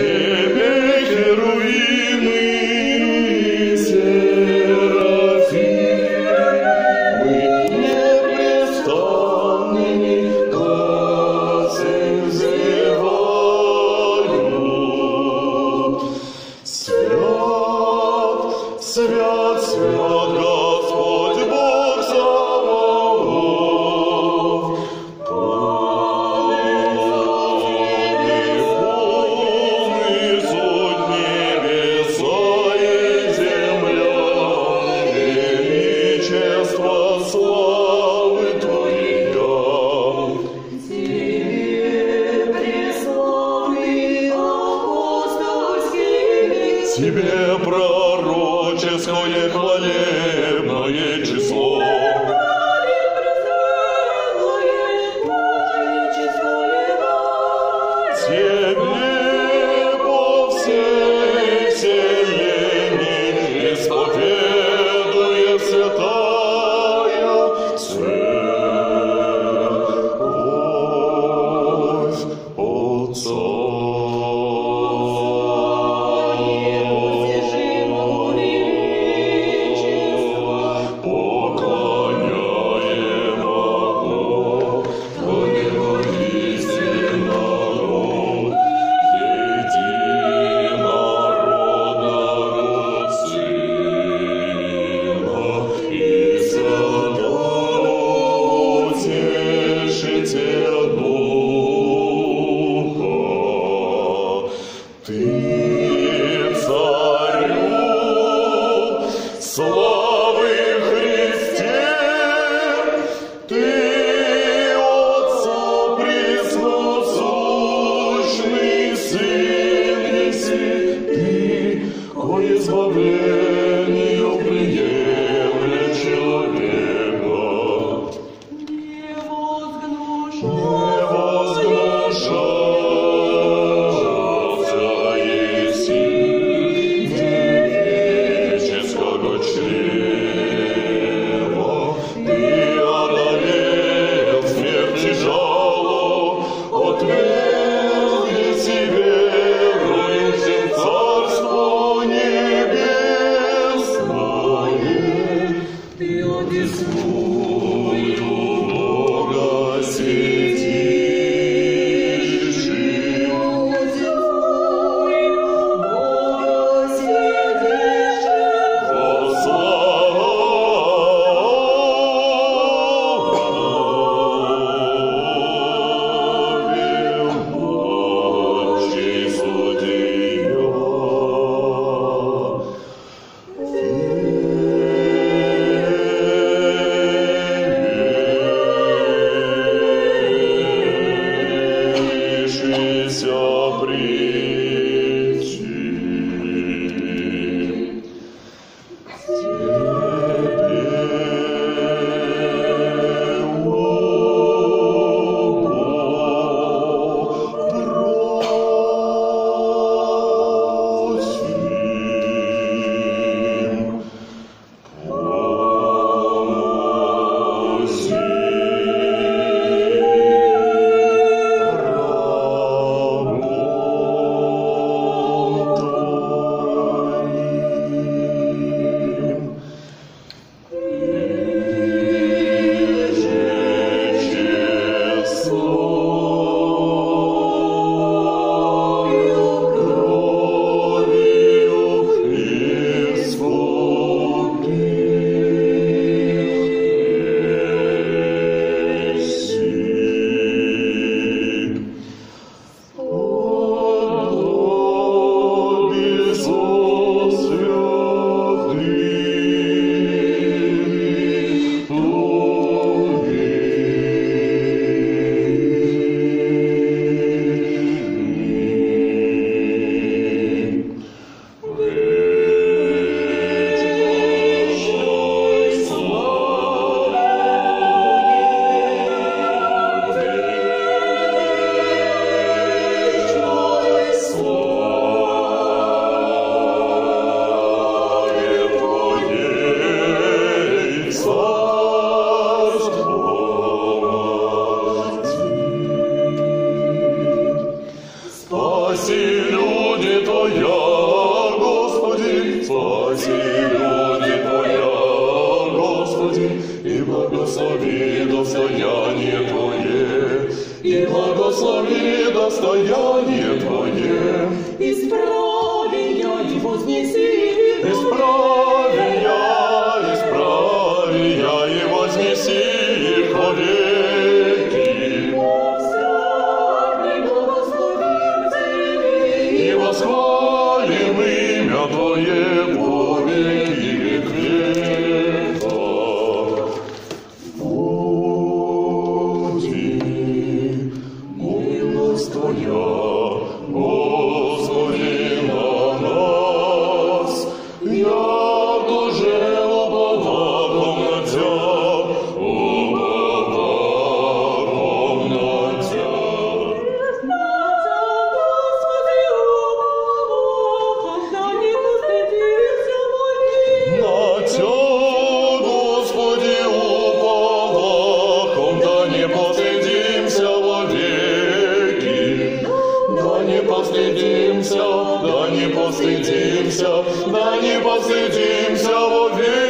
Тебе, Херуимы, Jesus. Сын, еси ты, о избавление. this world. Amen. спаси люди то я, Господи, спаси люди то я, Господи, и благослови достояние Твое, и благослови достояние постыдимся, да не постыдимся, вот верь.